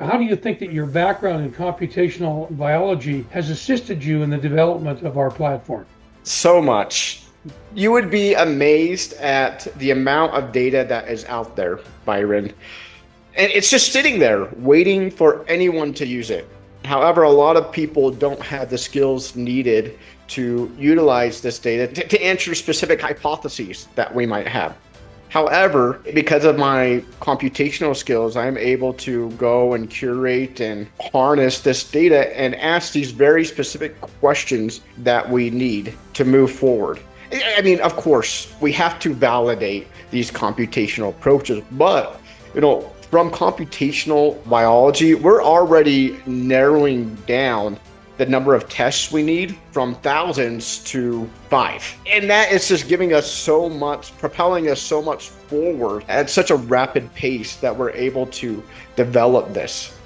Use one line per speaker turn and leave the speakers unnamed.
How do you think that your background in computational biology has assisted you in the development of our platform?
So much. You would be amazed at the amount of data that is out there, Byron. And it's just sitting there waiting for anyone to use it. However, a lot of people don't have the skills needed to utilize this data to, to answer specific hypotheses that we might have. However, because of my computational skills, I'm able to go and curate and harness this data and ask these very specific questions that we need to move forward. I mean, of course, we have to validate these computational approaches, but you know, from computational biology, we're already narrowing down the number of tests we need from thousands to five. And that is just giving us so much, propelling us so much forward at such a rapid pace that we're able to develop this.